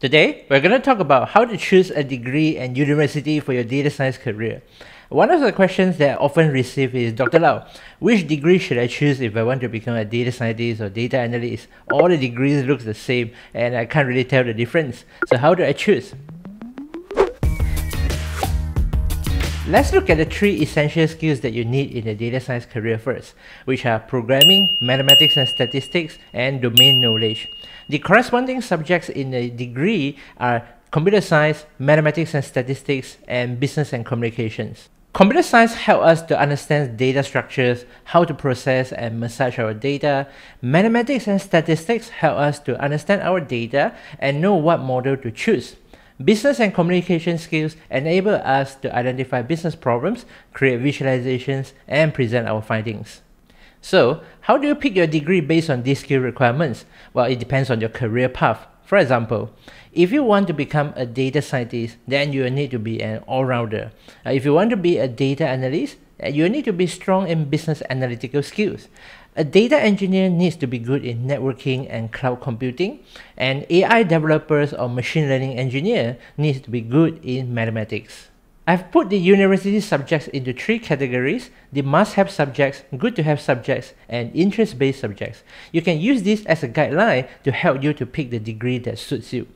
Today, we're going to talk about how to choose a degree and university for your data science career. One of the questions that I often receive is, Dr. Lau, which degree should I choose if I want to become a data scientist or data analyst? All the degrees look the same and I can't really tell the difference. So how do I choose? Let's look at the three essential skills that you need in a data science career first, which are programming, mathematics and statistics, and domain knowledge. The corresponding subjects in a degree are computer science, mathematics and statistics, and business and communications. Computer science helps us to understand data structures, how to process and massage our data. Mathematics and statistics help us to understand our data and know what model to choose. Business and communication skills enable us to identify business problems, create visualizations, and present our findings. So, how do you pick your degree based on these skill requirements? Well, it depends on your career path. For example, if you want to become a data scientist, then you need to be an all-rounder. Uh, if you want to be a data analyst, Uh, you need to be strong in business analytical skills. A data engineer needs to be good in networking and cloud computing, and AI developers or machine learning engineer needs to be good in mathematics. I've put the university subjects into three categories, the must-have subjects, good-to-have subjects, and interest-based subjects. You can use this as a guideline to help you to pick the degree that suits you.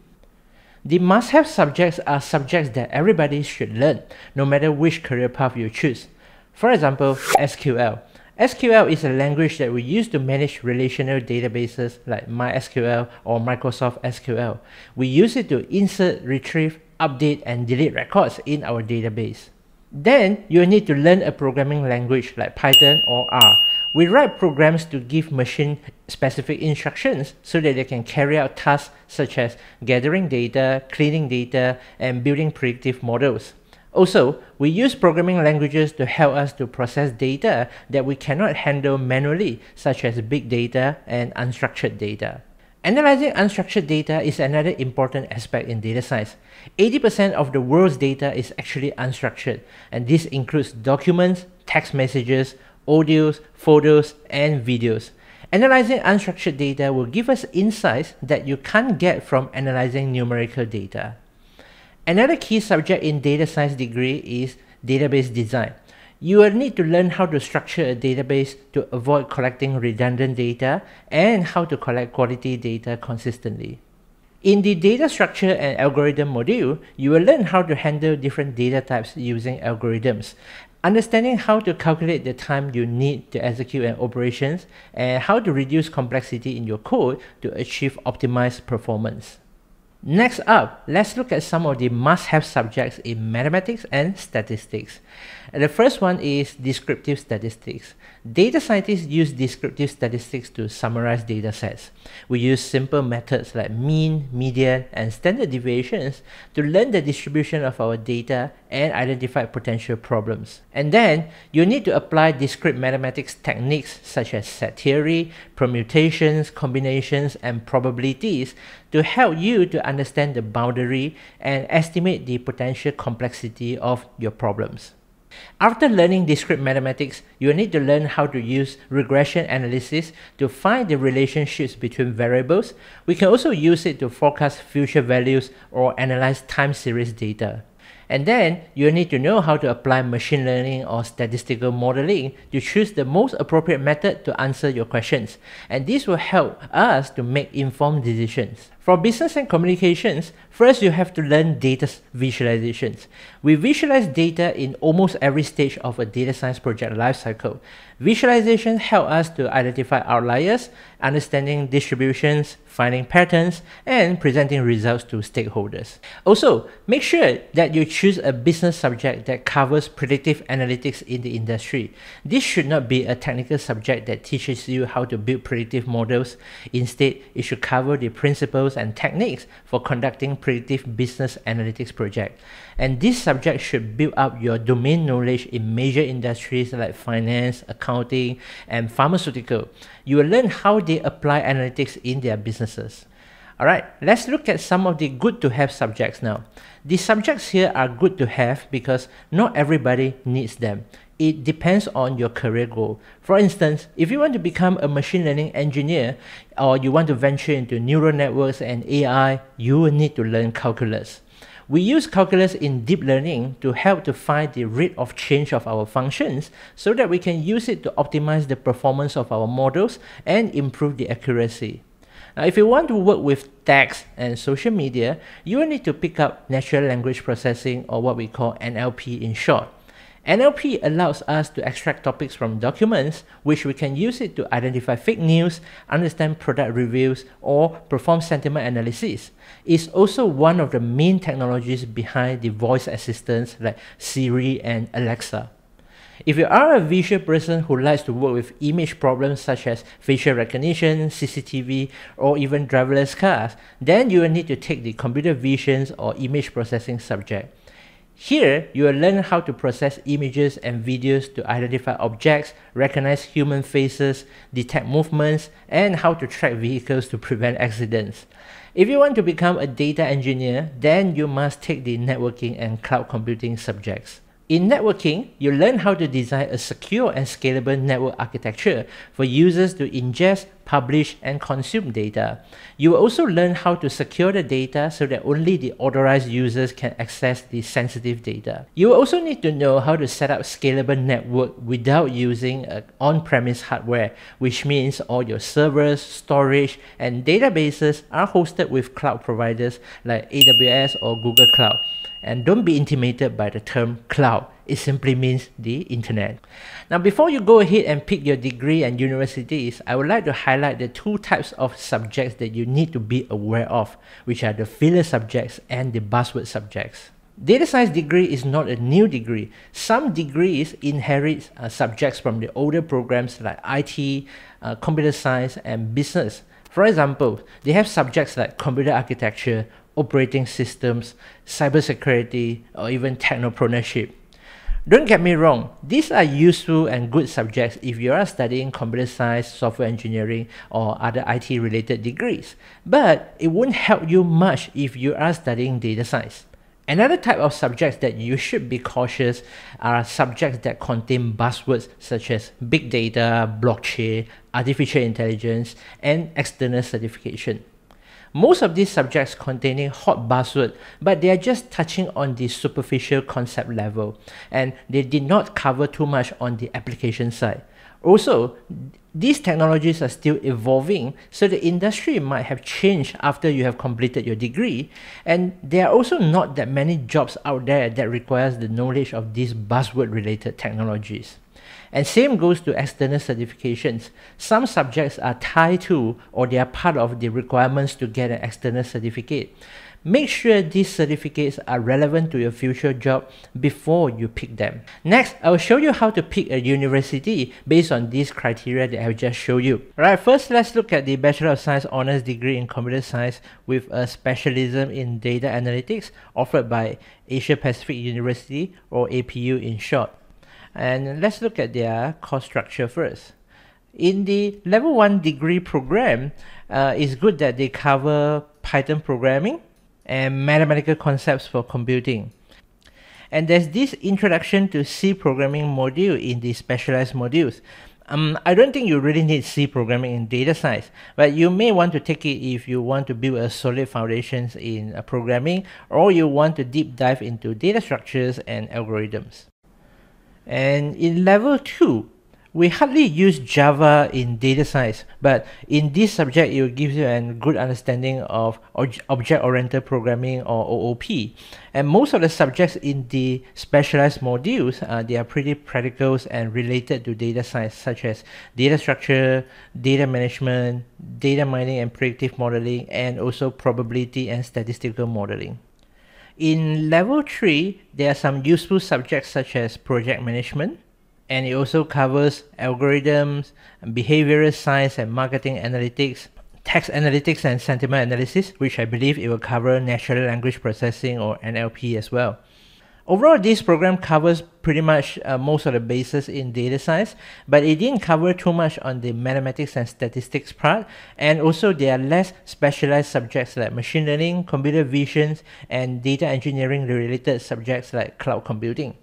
The must-have subjects are subjects that everybody should learn, no matter which career path you choose. For example, SQL. SQL is a language that we use to manage relational databases like MySQL or Microsoft SQL. We use it to insert, retrieve, update and delete records in our database. Then you need to learn a programming language like Python or R. We write programs to give machine specific instructions so that they can carry out tasks such as gathering data, cleaning data, and building predictive models. Also, we use programming languages to help us to process data that we cannot handle manually, such as big data and unstructured data. Analyzing unstructured data is another important aspect in data science. 80% of the world's data is actually unstructured, and this includes documents, text messages, audios, photos, and videos. Analyzing unstructured data will give us insights that you can't get from analyzing numerical data. Another key subject in data science degree is database design. You will need to learn how to structure a database to avoid collecting redundant data and how to collect quality data consistently. In the data structure and algorithm module, you will learn how to handle different data types using algorithms, understanding how to calculate the time you need to execute an operations, and how to reduce complexity in your code to achieve optimized performance. Next up, let's look at some of the must-have subjects in mathematics and statistics. The first one is descriptive statistics. Data scientists use descriptive statistics to summarize data sets. We use simple methods like mean, median, and standard deviations to learn the distribution of our data and identify potential problems. And then, you need to apply discrete mathematics techniques such as set theory, permutations, combinations, and probabilities to help you to understand the boundary and estimate the potential complexity of your problems. After learning discrete mathematics, you need to learn how to use regression analysis to find the relationships between variables. We can also use it to forecast future values or analyze time series data. And then you need to know how to apply machine learning or statistical modeling to choose the most appropriate method to answer your questions. And this will help us to make informed decisions. For business and communications, first you have to learn data visualizations. We visualize data in almost every stage of a data science project lifecycle. Visualization help us to identify outliers, understanding distributions, finding patterns, and presenting results to stakeholders. Also, make sure that you choose a business subject that covers predictive analytics in the industry. This should not be a technical subject that teaches you how to build predictive models. Instead, it should cover the principles and techniques for conducting predictive business analytics project. And this subject should build up your domain knowledge in major industries like finance, accounting, and pharmaceutical. You will learn how they apply analytics in their businesses. Alright, let's look at some of the good to have subjects now. The subjects here are good to have because not everybody needs them. It depends on your career goal. For instance, if you want to become a machine learning engineer or you want to venture into neural networks and AI, you will need to learn calculus. We use calculus in deep learning to help to find the rate of change of our functions so that we can use it to optimize the performance of our models and improve the accuracy. Now, if you want to work with text and social media, you will need to pick up natural language processing or what we call NLP in short. NLP allows us to extract topics from documents, which we can use it to identify fake news, understand product reviews, or perform sentiment analysis. It's also one of the main technologies behind the voice assistants like Siri and Alexa. If you are a visual person who likes to work with image problems such as facial recognition, CCTV, or even driverless cars, then you will need to take the computer visions or image processing subject. Here, you will learn how to process images and videos to identify objects, recognize human faces, detect movements, and how to track vehicles to prevent accidents. If you want to become a data engineer, then you must take the networking and cloud computing subjects. In networking, you learn how to design a secure and scalable network architecture for users to ingest, publish, and consume data. You will also learn how to secure the data so that only the authorized users can access the sensitive data. You will also need to know how to set up scalable network without using on-premise hardware, which means all your servers, storage, and databases are hosted with cloud providers like AWS or Google Cloud. And don't be intimidated by the term cloud. It simply means the internet. Now, before you go ahead and pick your degree and universities, I would like to highlight the two types of subjects that you need to be aware of, which are the filler subjects and the buzzword subjects. Data science degree is not a new degree. Some degrees inherit uh, subjects from the older programs like IT, uh, computer science, and business. For example, they have subjects like computer architecture, operating systems, cybersecurity, or even technopreneurship. Don't get me wrong, these are useful and good subjects if you are studying computer science, software engineering, or other IT related degrees, but it won't help you much if you are studying data science. Another type of subjects that you should be cautious are subjects that contain buzzwords such as big data, blockchain, artificial intelligence, and external certification. Most of these subjects containing hot buzzword, but they are just touching on the superficial concept level, and they did not cover too much on the application side. Also, these technologies are still evolving, so the industry might have changed after you have completed your degree, and there are also not that many jobs out there that requires the knowledge of these buzzword related technologies. And same goes to external certifications. Some subjects are tied to or they are part of the requirements to get an external certificate. Make sure these certificates are relevant to your future job before you pick them. Next, I will show you how to pick a university based on these criteria that I have just showed you. Alright, first let's look at the Bachelor of Science Honours degree in Computer Science with a specialism in data analytics offered by Asia Pacific University or APU in short. And let's look at their course structure first. In the level 1 degree program, uh, it's good that they cover Python programming and mathematical concepts for computing. And there's this introduction to C programming module in the specialized modules. Um, I don't think you really need C programming in data science, but you may want to take it if you want to build a solid foundations in uh, programming or you want to deep dive into data structures and algorithms. And in level 2, we hardly use Java in data science, but in this subject, it gives you a good understanding of object-oriented programming or OOP. And most of the subjects in the specialized modules, uh, they are pretty practical and related to data science, such as data structure, data management, data mining and predictive modeling, and also probability and statistical modeling. In level 3, there are some useful subjects such as project management, and it also covers algorithms, behavioral science and marketing analytics, text analytics and sentiment analysis, which I believe it will cover natural language processing or NLP as well. Overall, this program covers pretty much uh, most of the bases in data science, but it didn't cover too much on the mathematics and statistics part, and also there are less specialized subjects like machine learning, computer vision, and data engineering related subjects like cloud computing.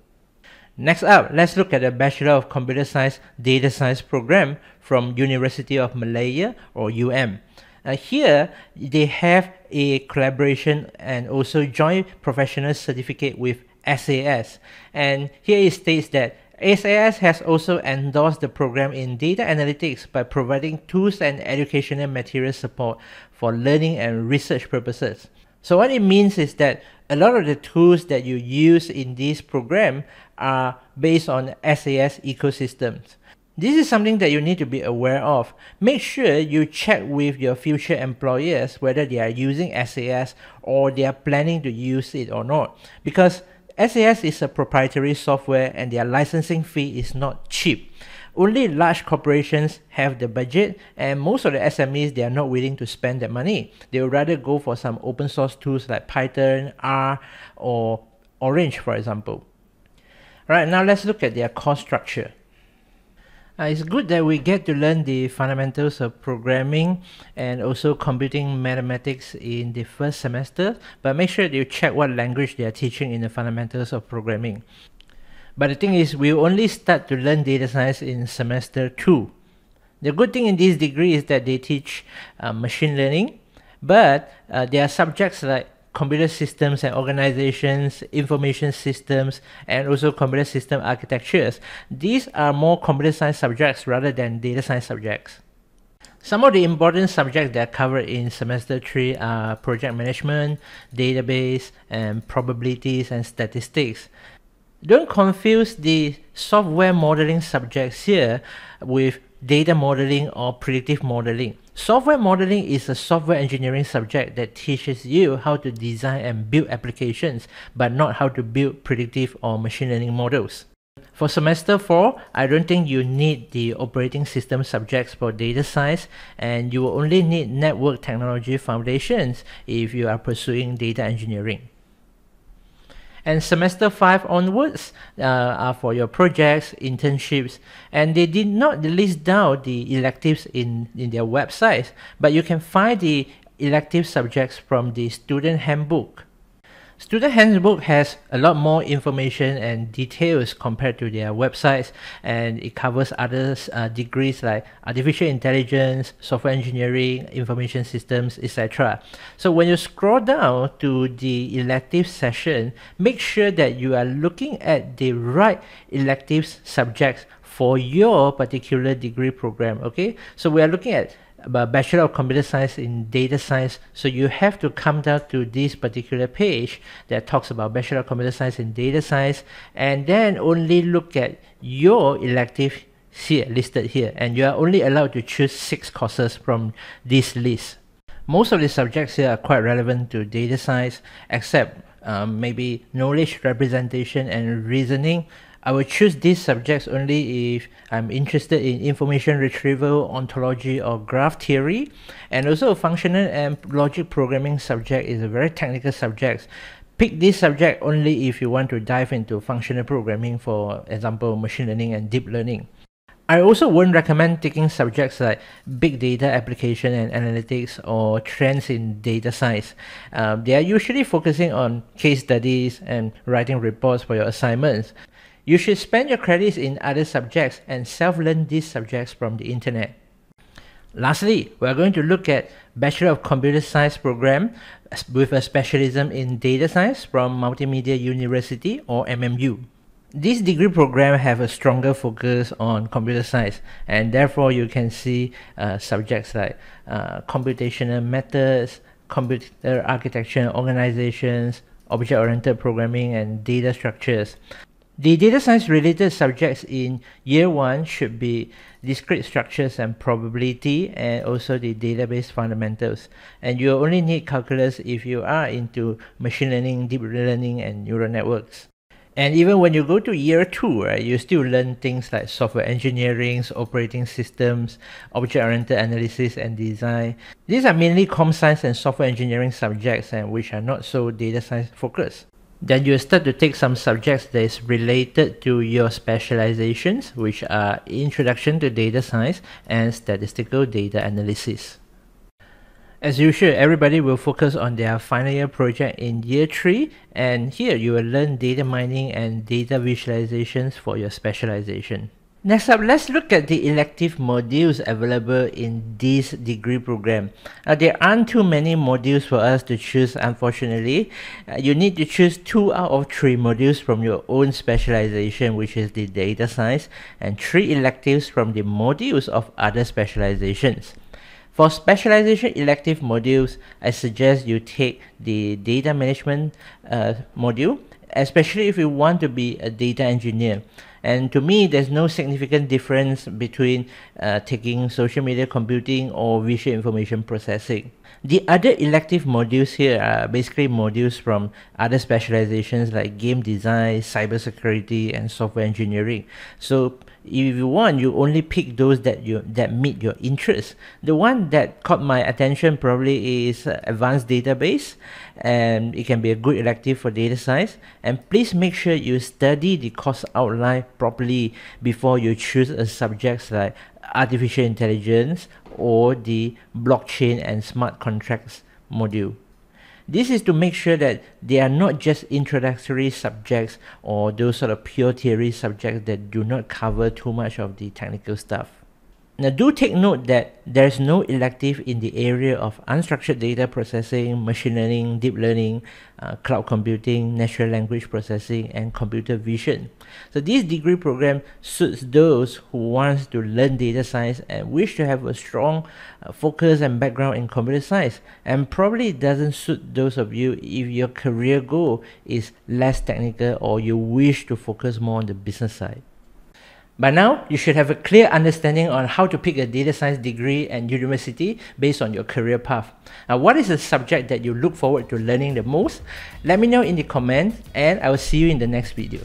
Next up, let's look at the Bachelor of Computer Science Data Science program from University of Malaya or UM. Uh, here, they have a collaboration and also joint professional certificate with SAS. And here it states that SAS has also endorsed the program in data analytics by providing tools and educational material support for learning and research purposes. So what it means is that a lot of the tools that you use in this program are based on SAS ecosystems. This is something that you need to be aware of. Make sure you check with your future employers whether they are using SAS or they are planning to use it or not. Because SAS is a proprietary software and their licensing fee is not cheap. Only large corporations have the budget and most of the SMEs they are not willing to spend that money. They would rather go for some open source tools like Python, R or Orange for example. Alright, now let's look at their cost structure. Uh, it's good that we get to learn the fundamentals of programming and also computing mathematics in the first semester, but make sure that you check what language they are teaching in the fundamentals of programming. But the thing is, we only start to learn data science in semester 2. The good thing in this degree is that they teach uh, machine learning, but uh, there are subjects like computer systems and organizations, information systems, and also computer system architectures. These are more computer science subjects rather than data science subjects. Some of the important subjects that are covered in semester 3 are project management, database, and probabilities and statistics. Don't confuse the software modeling subjects here with data modeling or predictive modeling. Software modeling is a software engineering subject that teaches you how to design and build applications, but not how to build predictive or machine learning models. For semester 4, I don't think you need the operating system subjects for data science and you will only need network technology foundations if you are pursuing data engineering. And semester 5 onwards uh, are for your projects, internships, and they did not list down the electives in, in their websites, but you can find the elective subjects from the student handbook. Student Handbook has a lot more information and details compared to their websites and it covers other uh, degrees like artificial intelligence, software engineering, information systems, etc. So when you scroll down to the elective session, make sure that you are looking at the right electives subjects for your particular degree program okay so we are looking at Bachelor of Computer Science in Data Science. So you have to come down to this particular page that talks about Bachelor of Computer Science in Data Science and then only look at your elective here listed here and you are only allowed to choose six courses from this list. Most of the subjects here are quite relevant to data science except um, maybe knowledge representation and reasoning I will choose these subjects only if I'm interested in information retrieval, ontology, or graph theory. And also, functional and logic programming subject is a very technical subject. Pick this subject only if you want to dive into functional programming, for example, machine learning and deep learning. I also won't recommend taking subjects like big data application and analytics or trends in data science. Um, they are usually focusing on case studies and writing reports for your assignments. You should spend your credits in other subjects and self-learn these subjects from the internet. Lastly, we are going to look at Bachelor of Computer Science program with a specialism in data science from Multimedia University or MMU. This degree program have a stronger focus on computer science and therefore you can see uh, subjects like uh, computational methods, computer architecture organizations, object-oriented programming and data structures. The data science related subjects in year one should be discrete structures and probability and also the database fundamentals. And you only need calculus if you are into machine learning, deep learning and neural networks. And even when you go to year two, right, you still learn things like software engineering, operating systems, object-oriented analysis and design. These are mainly com science and software engineering subjects and which are not so data science focused. Then you'll start to take some subjects that is related to your specializations, which are Introduction to Data Science and Statistical Data Analysis. As usual, everybody will focus on their final year project in year 3 and here you will learn data mining and data visualizations for your specialization. Next up, let's look at the elective modules available in this degree program. There aren't too many modules for us to choose unfortunately. Uh, you need to choose two out of three modules from your own specialization which is the data science and three electives from the modules of other specializations. For specialization elective modules, I suggest you take the data management uh, module especially if you want to be a data engineer. And to me, there's no significant difference between uh, taking social media computing or visual information processing. The other elective modules here are basically modules from other specializations like game design, cybersecurity, and software engineering. So if you want, you only pick those that you that meet your interest. The one that caught my attention probably is advanced database, and it can be a good elective for data science. And please make sure you study the course outline properly before you choose a subjects like artificial intelligence or the blockchain and smart contracts module. This is to make sure that they are not just introductory subjects or those sort of pure theory subjects that do not cover too much of the technical stuff. Now do take note that there is no elective in the area of unstructured data processing, machine learning, deep learning, uh, cloud computing, natural language processing, and computer vision. So this degree program suits those who want to learn data science and wish to have a strong uh, focus and background in computer science and probably doesn't suit those of you if your career goal is less technical or you wish to focus more on the business side. By now, you should have a clear understanding on how to pick a data science degree and university based on your career path. Now, what is the subject that you look forward to learning the most? Let me know in the comments and I will see you in the next video.